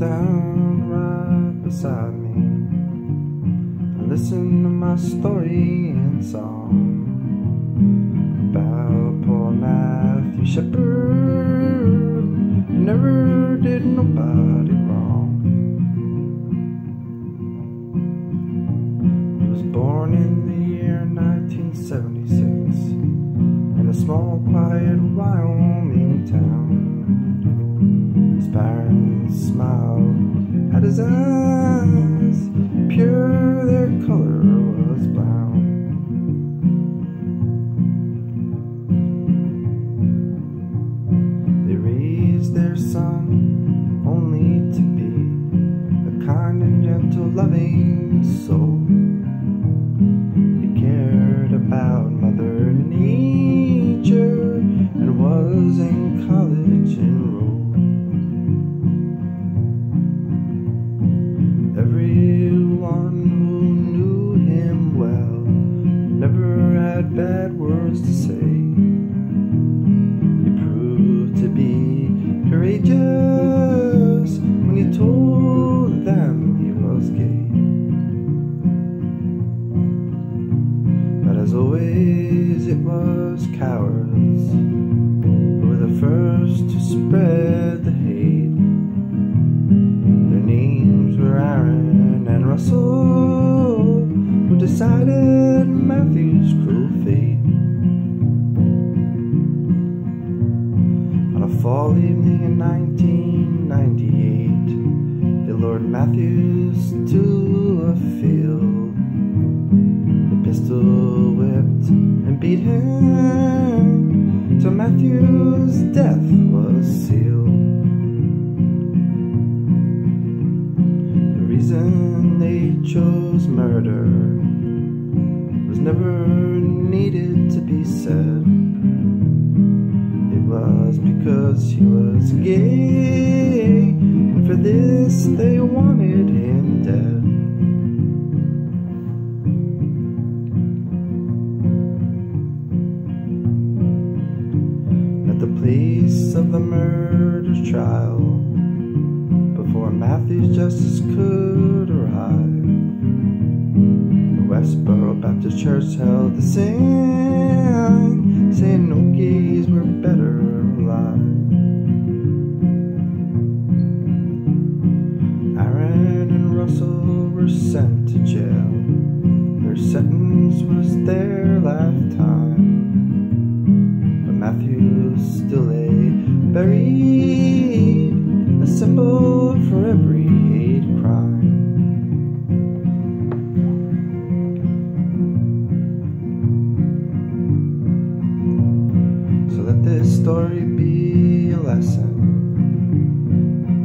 down right beside me listen to my story and song about poor Matthew Shepard never did nobody wrong. He was born in the year 1976 in a small, quiet his eyes, pure their color was brown. They raised their son only to be a kind and gentle, loving soul. Words to say. He proved to be courageous when he told them he was gay. But as always, it was cowards who were the first to spread the hate. Their names were Aaron and Russell, who decided fall evening in 1998, they lured Matthews to a field. They pistol whipped and beat him till Matthew's death was sealed. The reason they chose murder was never needed to be said. Was because he was gay, and for this they wanted him dead. At the place of the murder trial, before Matthew's justice could arrive, the Westboro Baptist Church held a sign saying no gays were better jail. Their sentence was their lifetime. But Matthew still lay buried, a symbol for every hate crime. So let this story be a lesson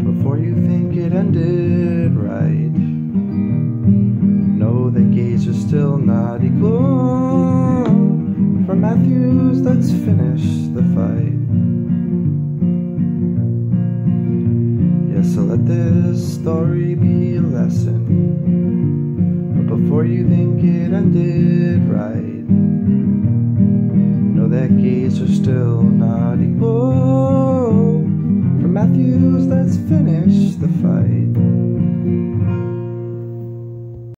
before you think it ended Gays are still not equal. For Matthews, let's finish the fight. Yes, so let this story be a lesson. But before you think it ended right, know that gays are still not equal. For Matthews, let's finish the fight.